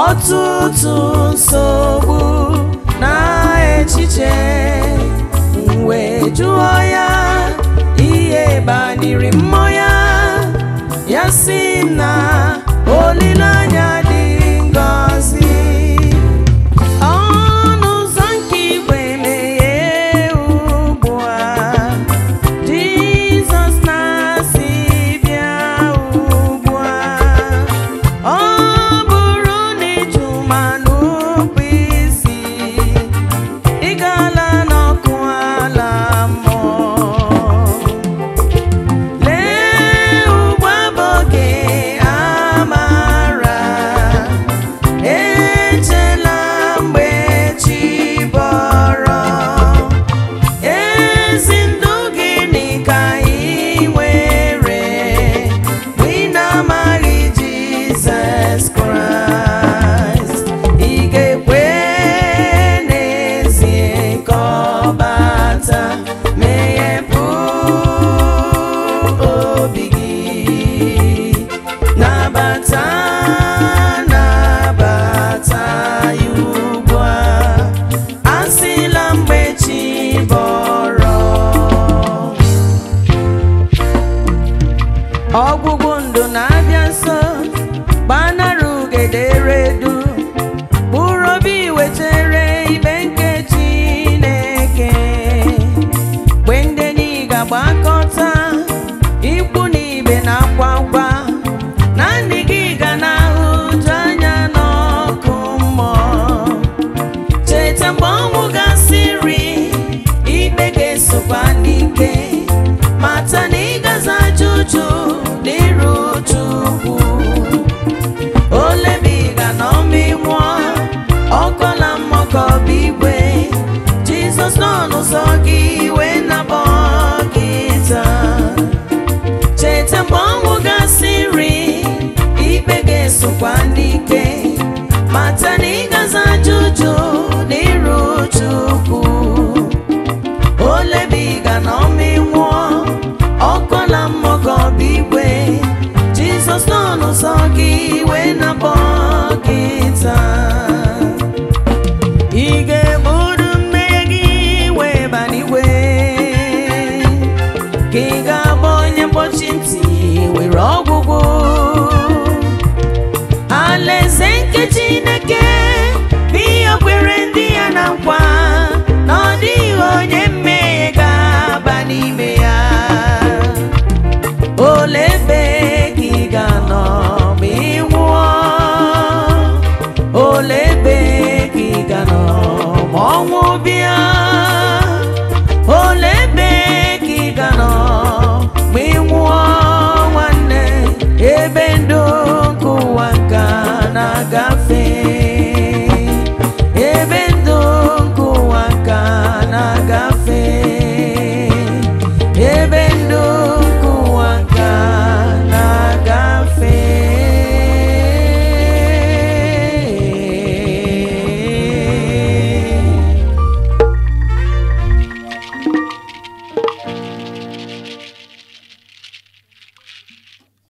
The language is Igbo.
ọtụtụ nsogbu na echiche wee jụọ ya ihe baniri mmụọ ya ya si na obi gị nabata nabata ya ugbu a asịla mgbe chi bọrọ ọgwụgwụ ndụ na-abịa nso gbanara ka ị ga-agba onye mkpọchi ntị nwere ọgwụgwụ alaeze nke neke